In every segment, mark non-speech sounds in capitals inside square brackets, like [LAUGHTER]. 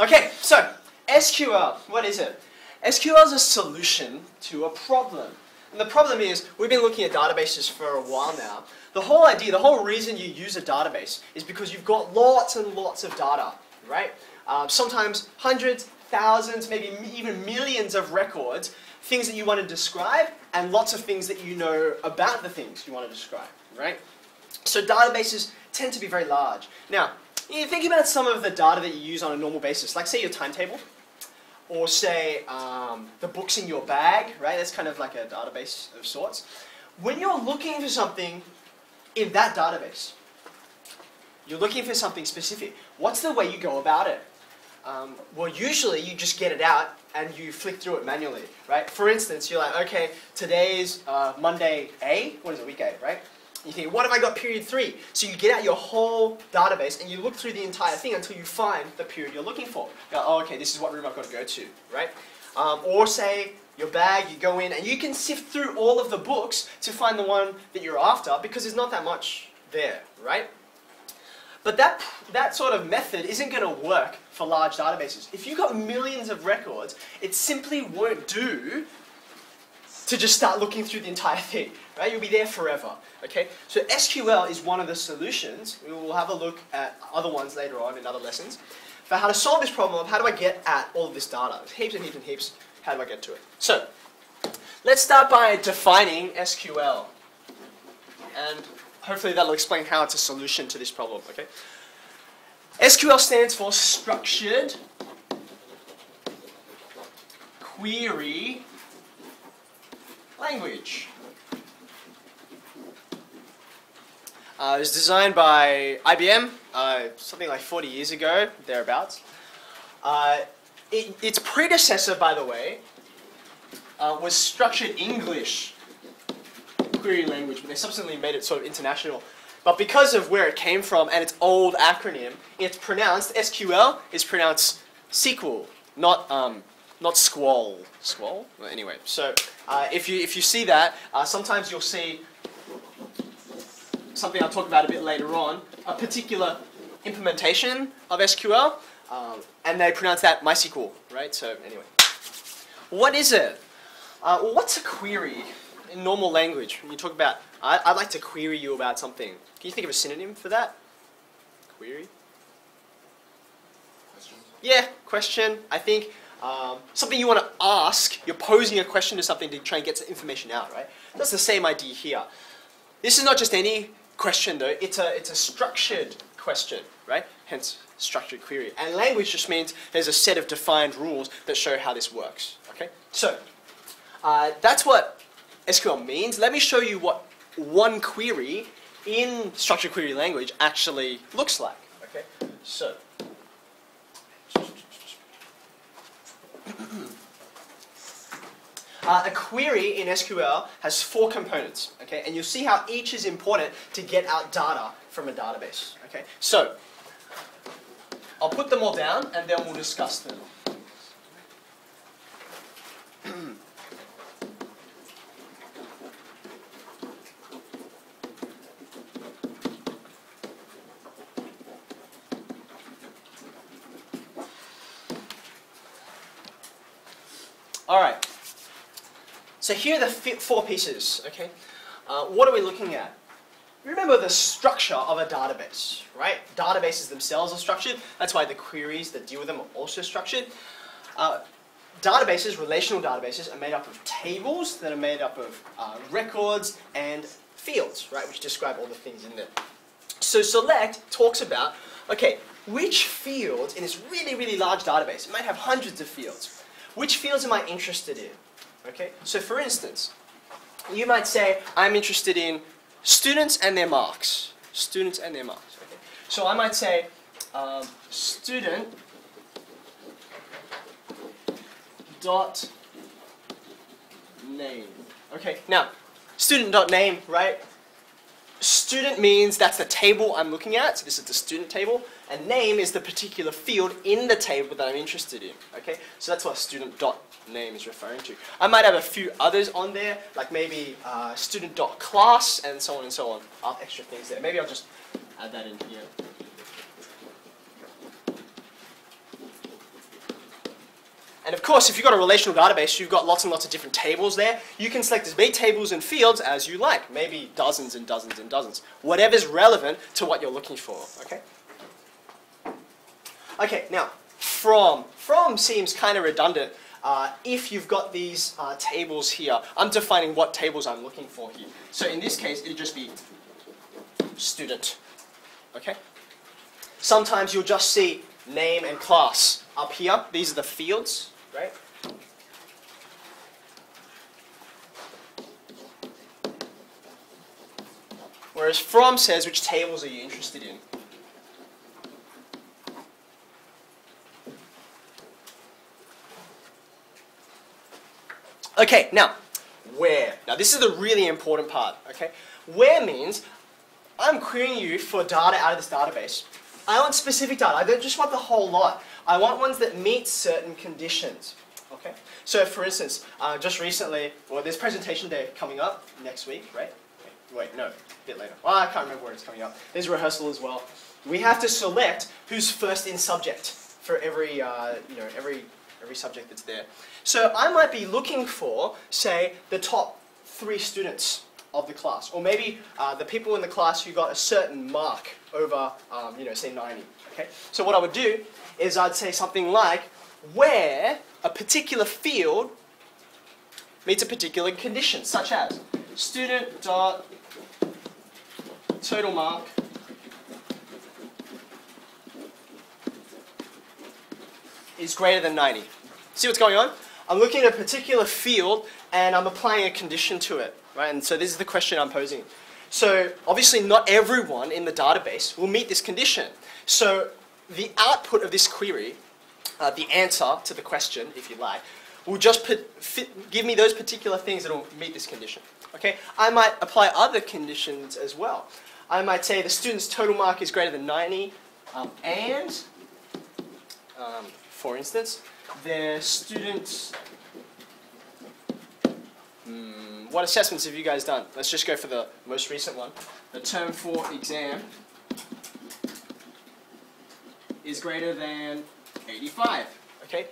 Okay, so SQL, what is it? SQL is a solution to a problem. And the problem is, we've been looking at databases for a while now. The whole idea, the whole reason you use a database is because you've got lots and lots of data, right? Um, sometimes hundreds, thousands, maybe even millions of records, things that you want to describe, and lots of things that you know about the things you want to describe, right? So databases tend to be very large. Now, you think about some of the data that you use on a normal basis, like say your timetable, or say um, the books in your bag, right? That's kind of like a database of sorts. When you're looking for something in that database, you're looking for something specific. What's the way you go about it? Um, well, usually you just get it out and you flick through it manually, right? For instance, you're like, okay, today's uh, Monday A, what is it, week A, right? You think, what have I got period three? So you get out your whole database and you look through the entire thing until you find the period you're looking for. You go, oh, okay, this is what room I've got to go to, right? Um, or say your bag, you go in and you can sift through all of the books to find the one that you're after because there's not that much there, right? But that, that sort of method isn't going to work for large databases. If you've got millions of records, it simply won't do to just start looking through the entire thing, right? You'll be there forever, okay? So SQL is one of the solutions. We will have a look at other ones later on in other lessons for how to solve this problem of how do I get at all of this data. Heaps and heaps and heaps. How do I get to it? So, let's start by defining SQL. And hopefully that'll explain how it's a solution to this problem, okay? SQL stands for Structured Query language. Uh, it was designed by IBM uh, something like 40 years ago, thereabouts. Uh, it, its predecessor, by the way, uh, was structured English query language, but they subsequently made it sort of international. But because of where it came from and its old acronym, it's pronounced, SQL is pronounced SQL, not um, not squall. Squall? Well, anyway, so uh, if, you, if you see that, uh, sometimes you'll see something I'll talk about a bit later on, a particular implementation of SQL, um, and they pronounce that MySQL, right? So anyway, what is it? Uh, well, what's a query in normal language? When you talk about, I, I'd like to query you about something. Can you think of a synonym for that? Query? Question? Yeah, question. I think um, something you want to ask, you're posing a question to something to try and get some information out, right? That's the same idea here. This is not just any question though, it's a, it's a structured question, right? Hence, structured query. And language just means there's a set of defined rules that show how this works, okay? So, uh, that's what SQL means. Let me show you what one query in structured query language actually looks like, okay? So, Uh, a query in SQL has four components, okay, and you'll see how each is important to get out data from a database, okay. So, I'll put them all down and then we'll discuss them. all right. So here are the four pieces, okay? Uh, what are we looking at? Remember the structure of a database, right? Databases themselves are structured. That's why the queries that deal with them are also structured. Uh, databases, relational databases, are made up of tables that are made up of uh, records and fields, right, which describe all the things in there. So select talks about, okay, which fields in this really, really large database, it might have hundreds of fields, which fields am I interested in? Okay, so for instance, you might say, I'm interested in students and their marks. Students and their marks. Okay. So I might say, um, student dot name. Okay, now, student dot name, right? Student means that's the table I'm looking at, so this is the student table, and name is the particular field in the table that I'm interested in. Okay, so that's what student dot name is referring to. I might have a few others on there, like maybe uh, student dot class and so on and so on. Extra things there. Maybe I'll just add that in here. And of course, if you've got a relational database, you've got lots and lots of different tables there. You can select as many tables and fields as you like, maybe dozens and dozens and dozens. Whatever's relevant to what you're looking for, okay? Okay, now, from. From seems kind of redundant uh, if you've got these uh, tables here. I'm defining what tables I'm looking for here. So in this case, it'd just be student, okay? Sometimes you'll just see name and class up here. These are the fields, right? Whereas from says which tables are you interested in. Okay, now, where? Now this is the really important part, okay? Where means I'm querying you for data out of this database. I want specific data. I don't just want the whole lot. I want ones that meet certain conditions. Okay. So, for instance, uh, just recently, well, there's presentation day coming up next week, right? Wait, no, a bit later. Well, I can't remember where it's coming up. There's rehearsal as well. We have to select who's first in subject for every, uh, you know, every every subject that's there. So I might be looking for, say, the top three students of the class, or maybe uh, the people in the class who got a certain mark over, um, you know, say 90. Okay. So what I would do is I'd say something like where a particular field meets a particular condition, such as student dot total mark is greater than 90. See what's going on? I'm looking at a particular field and I'm applying a condition to it, right? And so this is the question I'm posing. So obviously not everyone in the database will meet this condition. So the output of this query, uh, the answer to the question, if you like, will just fit, give me those particular things that will meet this condition. Okay, I might apply other conditions as well. I might say the student's total mark is greater than 90, um, and, um, for instance, their students Hmm, what assessments have you guys done? Let's just go for the most recent one. The term 4 exam is greater than 85. Okay?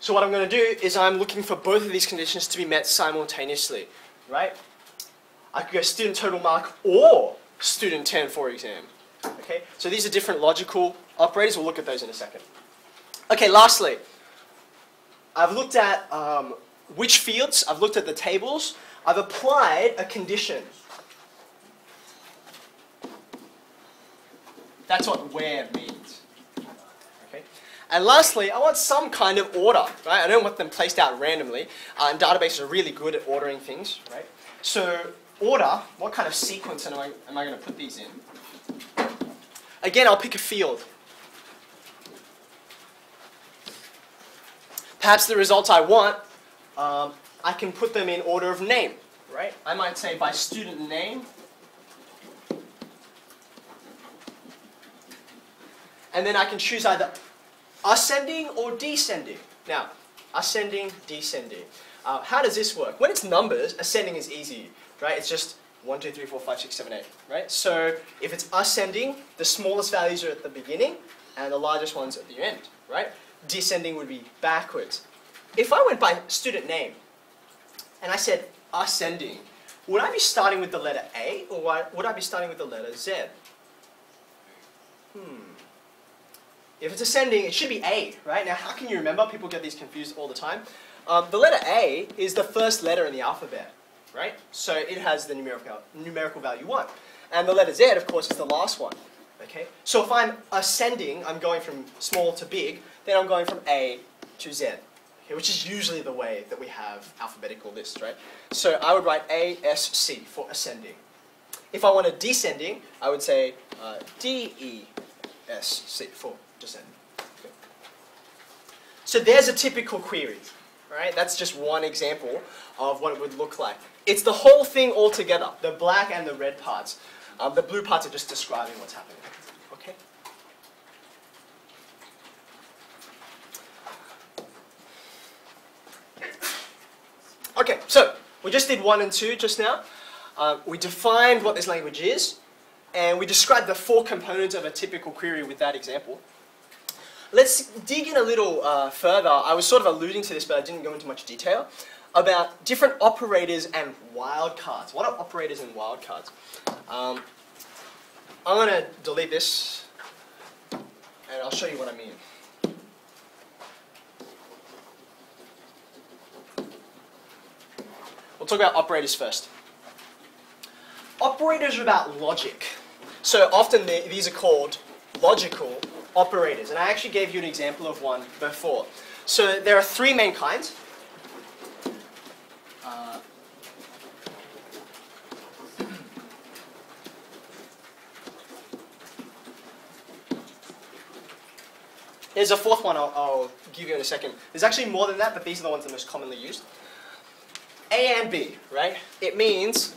So what I'm going to do is I'm looking for both of these conditions to be met simultaneously. Right? I could go student total mark or student 10 4 exam. Okay? So these are different logical operators. We'll look at those in a second. Okay, lastly, I've looked at um, which fields, I've looked at the tables, I've applied a condition. That's what where means. Okay? And lastly, I want some kind of order, right? I don't want them placed out randomly, uh, and databases are really good at ordering things, right? So order, what kind of sequence am I, am I going to put these in? Again, I'll pick a field. Perhaps the results I want um, I can put them in order of name, right? I might say by student name. And then I can choose either ascending or descending. Now, ascending, descending. Uh, how does this work? When it's numbers, ascending is easy, right? It's just 1, 2, 3, 4, 5, 6, 7, 8, right? So if it's ascending, the smallest values are at the beginning and the largest ones at the end, right? Descending would be backwards if I went by student name and I said ascending, would I be starting with the letter A or would I be starting with the letter Z? Hmm. If it's ascending, it should be A, right? Now, how can you remember? People get these confused all the time. Um, the letter A is the first letter in the alphabet, right? So it has the numerical, numerical value 1. And the letter Z, of course, is the last one. Okay? So if I'm ascending, I'm going from small to big, then I'm going from A to Z okay, which is usually the way that we have alphabetical lists, right? So I would write A, S, C for ascending. If I wanted descending, I would say uh, D, E, S, C for descending. Okay. So there's a typical query, right? That's just one example of what it would look like. It's the whole thing all together, the black and the red parts. Um, the blue parts are just describing what's happening. Okay, so we just did one and two just now. Uh, we defined what this language is, and we described the four components of a typical query with that example. let's dig in a little uh, further. I was sort of alluding to this, but I didn't go into much detail about different operators and wildcards. What are operators and wildcards? Um, I'm going to delete this, and I'll show you what I mean. We'll talk about operators first. Operators are about logic. So often they, these are called logical operators. And I actually gave you an example of one before. So there are three main kinds. Uh, [CLEARS THROAT] There's a fourth one I'll, I'll, give you in a second. There's actually more than that, but these are the ones that are most commonly used. A and B, right? It means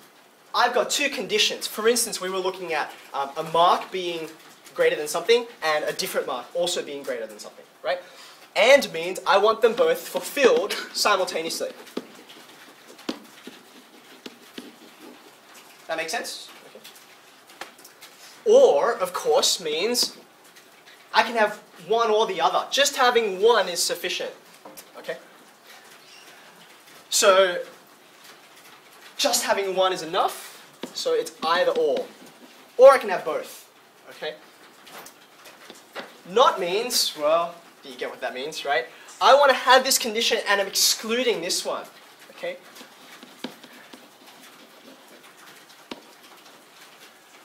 I've got two conditions. For instance, we were looking at um, a mark being greater than something and a different mark also being greater than something, right? And means I want them both fulfilled simultaneously. That makes sense? Okay. Or, of course, means I can have one or the other. Just having one is sufficient. Okay? So, just having one is enough, so it's either or. Or I can have both. Okay? Not means, well, you get what that means, right? I want to have this condition and I'm excluding this one. Okay?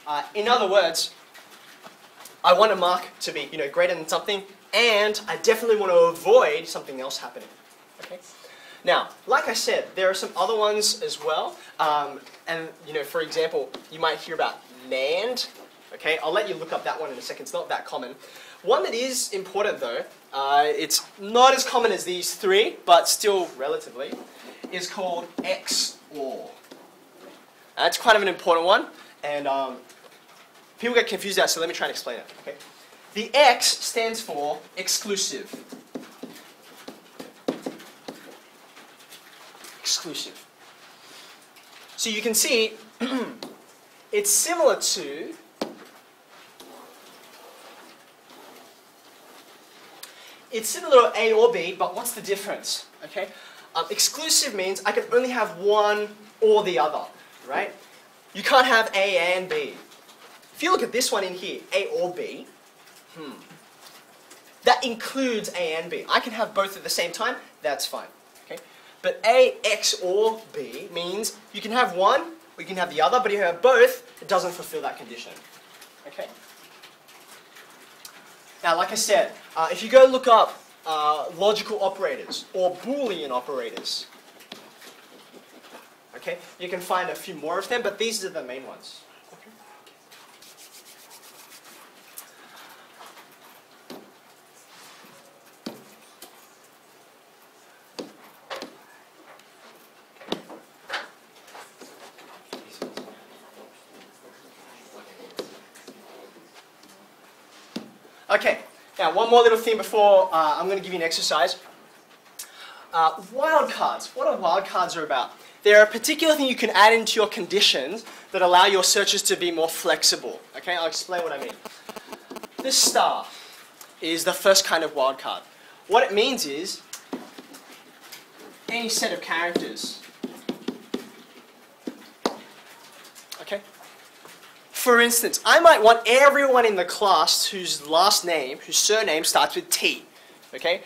Uh, in other words, I want a mark to be, you know, greater than something, and I definitely want to avoid something else happening. Okay? Now, like I said, there are some other ones as well. Um, and, you know, for example, you might hear about NAND. Okay, I'll let you look up that one in a second. It's not that common. One that is important though, uh, it's not as common as these three, but still relatively, is called XOR. That's quite of an important one, and um, people get confused out, so let me try and explain it. Okay? The X stands for exclusive. Exclusive. So you can see [CLEARS THROAT] it's similar to It's similar to A or B, but what's the difference? Okay, um, exclusive means I can only have one or the other, right? You can't have A and B. If you look at this one in here, A or B, hmm, that includes A and B. I can have both at the same time, that's fine. But A, X, or B means you can have one, or you can have the other, but if you have both, it doesn't fulfill that condition. Okay. Now, like I said, uh, if you go look up uh, logical operators or Boolean operators, okay, you can find a few more of them, but these are the main ones. Okay, now one more little thing before uh, I'm going to give you an exercise. Uh, wildcards. What are wildcards are about? They're a particular thing you can add into your conditions that allow your searches to be more flexible. Okay, I'll explain what I mean. This star is the first kind of wildcard. What it means is any set of characters. Okay? For instance, I might want everyone in the class whose last name, whose surname starts with T. Okay?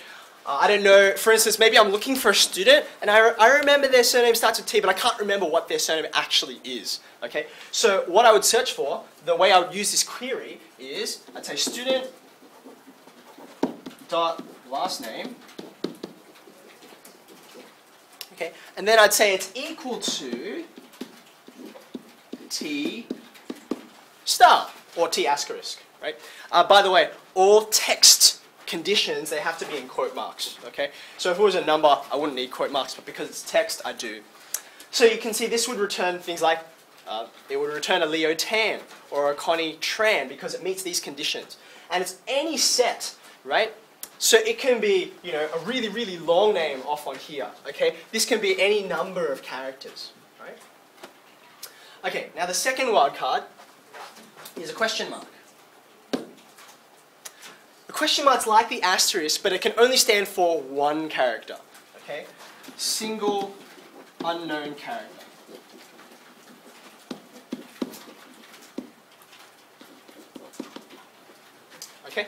Uh, I don't know, for instance, maybe I'm looking for a student and I, re I remember their surname starts with T, but I can't remember what their surname actually is. Okay? So what I would search for, the way I would use this query is, I'd say student dot last name. Okay, and then I'd say it's equal to T or T asterisk, right? Uh, by the way, all text conditions, they have to be in quote marks, okay? So if it was a number, I wouldn't need quote marks, but because it's text, I do. So you can see this would return things like, uh, it would return a Leo Tan or a Connie Tran because it meets these conditions. And it's any set, right? So it can be, you know, a really, really long name off on here, okay? This can be any number of characters, right? Okay, now the second wildcard is a question mark. A question mark's like the asterisk, but it can only stand for one character. Okay? Single unknown character. Okay?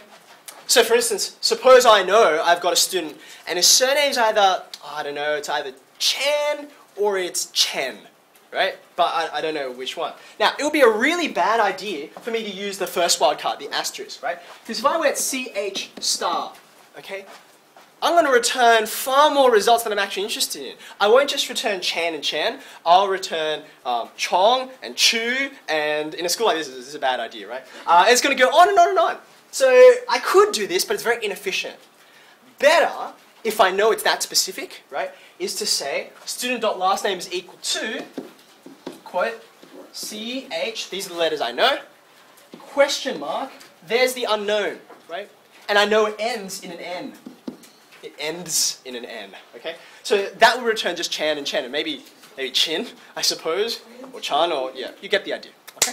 So for instance, suppose I know I've got a student and his surname's either, I don't know, it's either Chan or it's Chen, right? But I, I don't know which one. Now, it would be a really bad idea for me to use the first wildcard, the asterisk, right? Because if I went CH star, okay, I'm going to return far more results than I'm actually interested in. I won't just return Chan and Chan, I'll return um, Chong and Chu, and in a school like this, this is a bad idea, right? Uh, it's going to go on and on and on. So I could do this, but it's very inefficient. Better, if I know it's that specific, right, is to say student.last name is equal to, quote, CH, these are the letters I know, question mark, there's the unknown, right? And I know it ends in an N. It ends in an N, okay? So that will return just Chan and Chen, and maybe, maybe Chin, I suppose, or Chan, or, yeah, you get the idea, okay?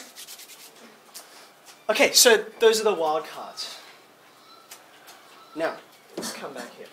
Okay, so those are the wildcards. Now, let's come back here.